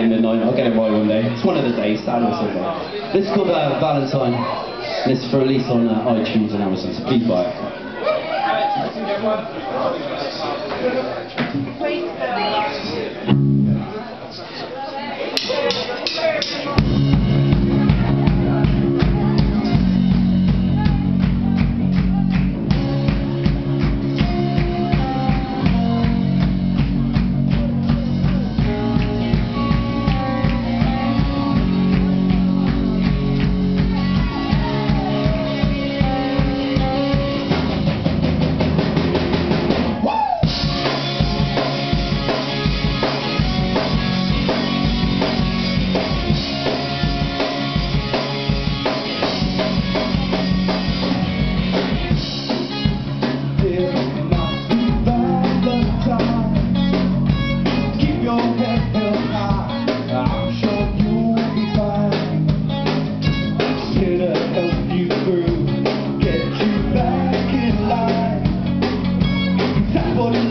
Midnight. I'll get it right one day. It's one of the days, or. This is called uh, Valentine. And it's for release on uh, iTunes and Amazon. So please buy it.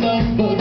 number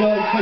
不要客